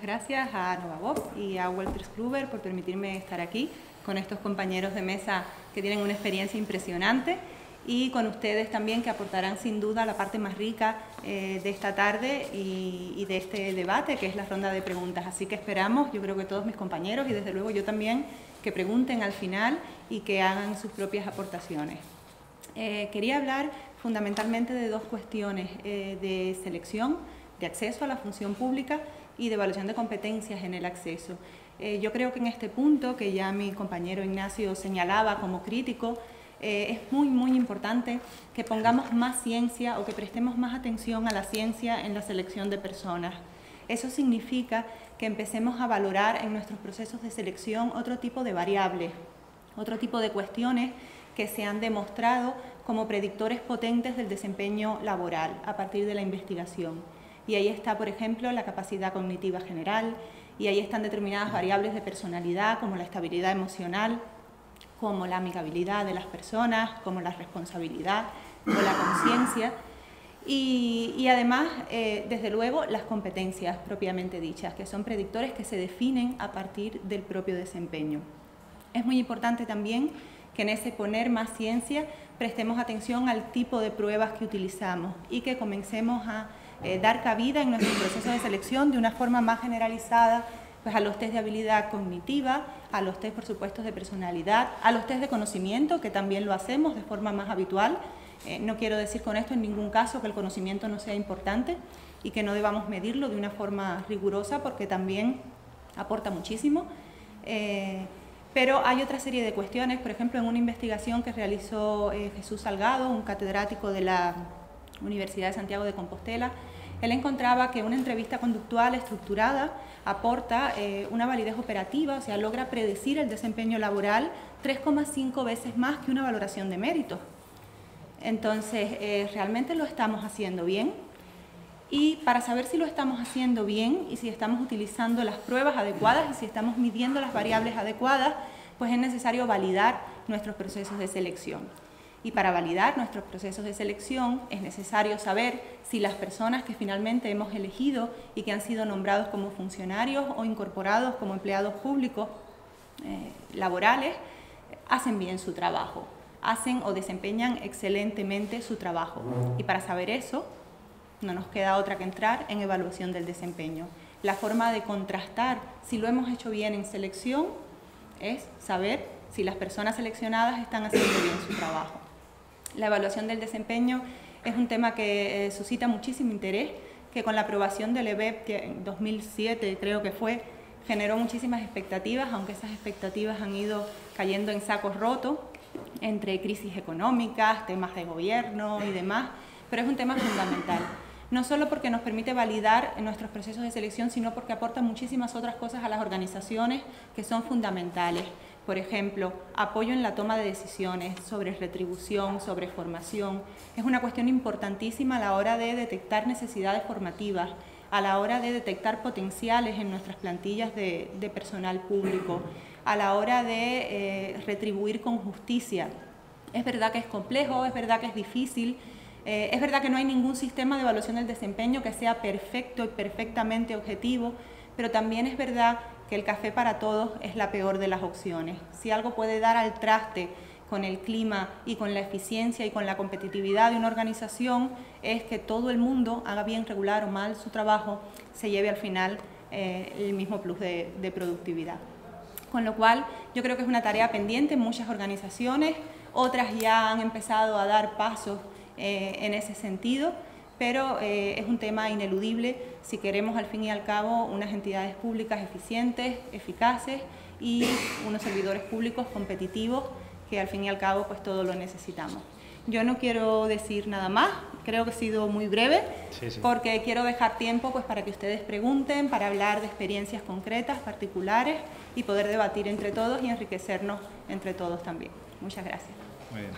gracias a Novabop y a Walter Kluber por permitirme estar aquí con estos compañeros de mesa que tienen una experiencia impresionante y con ustedes también que aportarán sin duda la parte más rica eh, de esta tarde y, de este debate, que es la ronda de preguntas. Así que esperamos, yo creo que todos mis compañeros y desde luego yo también, que pregunten al final y que hagan sus propias aportaciones. Eh, quería hablar fundamentalmente de dos cuestiones, eh, de selección, de acceso a la función pública y de evaluación de competencias en el acceso. yo creo que en este punto, que ya mi compañero Ignacio señalaba como crítico, eh, es muy, muy importante que pongamos más ciencia o que prestemos más atención a la ciencia en la selección de personas. Eso significa que empecemos a valorar en nuestros procesos de selección otro tipo de variables, otro tipo de cuestiones que se han demostrado como predictores potentes del desempeño laboral a partir de la investigación. Y ahí está, por ejemplo, la capacidad cognitiva general, y ahí están determinadas variables de personalidad como la estabilidad emocional, como la amigabilidad de las personas, como la responsabilidad o la conciencia. Y, además, eh, desde luego, las competencias propiamente dichas, que son predictores que se definen a partir del propio desempeño. Es muy importante también que en ese poner más ciencia prestemos atención al tipo de pruebas que utilizamos y que comencemos a eh, dar cabida en nuestro proceso de selección de una forma más generalizada pues a los test de habilidad cognitiva, a los test, por supuesto, de personalidad, a los test de conocimiento, que también lo hacemos de forma más habitual. Eh, no quiero decir con esto en ningún caso que el conocimiento no sea importante y que no debamos medirlo de una forma rigurosa, porque también aporta muchísimo. Eh, pero hay otra serie de cuestiones, por ejemplo, en una investigación que realizó eh, Jesús Salgado, un catedrático de la Universidad de Santiago de Compostela, él encontraba que una entrevista conductual estructurada aporta eh, una validez operativa, o sea, logra predecir el desempeño laboral 3,5 veces más que una valoración de méritos. Entonces, eh, realmente lo estamos haciendo bien. Y para saber si lo estamos haciendo bien y si estamos utilizando las pruebas adecuadas y si estamos midiendo las variables adecuadas, pues es necesario validar nuestros procesos de selección. Y para validar nuestros procesos de selección es necesario saber si las personas que finalmente hemos elegido y que han sido nombrados como funcionarios o incorporados como empleados públicos eh, laborales hacen bien su trabajo, hacen o desempeñan excelentemente su trabajo. Y para saber eso, no nos queda otra que entrar en evaluación del desempeño. La forma de contrastar si lo hemos hecho bien en selección es saber si las personas seleccionadas están haciendo bien su trabajo. La evaluación del desempeño es un tema que eh, suscita muchísimo interés, que con la aprobación del EBEP en 2007 creo que fue, generó muchísimas expectativas, aunque esas expectativas han ido cayendo en sacos rotos entre crisis económicas, temas de gobierno y demás, pero es un tema fundamental. No solo porque nos permite validar nuestros procesos de selección, sino porque aporta muchísimas otras cosas a las organizaciones que son fundamentales por ejemplo, apoyo en la toma de decisiones sobre retribución, sobre formación. Es una cuestión importantísima a la hora de detectar necesidades formativas, a la hora de detectar potenciales en nuestras plantillas de, personal público, a la hora de eh, retribuir con justicia. Es verdad que es complejo, es verdad que es difícil, eh, es verdad que no hay ningún sistema de evaluación del desempeño que sea perfecto y perfectamente objetivo, pero también es verdad que el café para todos es la peor de las opciones. Si algo puede dar al traste con el clima y con la eficiencia y con la competitividad de una organización es que todo el mundo haga bien regular o mal su trabajo, se lleve al final eh, el mismo plus de, productividad. Con lo cual yo creo que es una tarea pendiente en muchas organizaciones, otras ya han empezado a dar pasos eh, en ese sentido pero eh, es un tema ineludible si queremos al fin y al cabo unas entidades públicas eficientes, eficaces y unos servidores públicos competitivos que al fin y al cabo pues todo lo necesitamos. Yo no quiero decir nada más, creo que he sido muy breve, porque quiero dejar tiempo pues, para que ustedes pregunten, para hablar de experiencias concretas, particulares y poder debatir entre todos y enriquecernos entre todos también. Muchas gracias. Muy bien.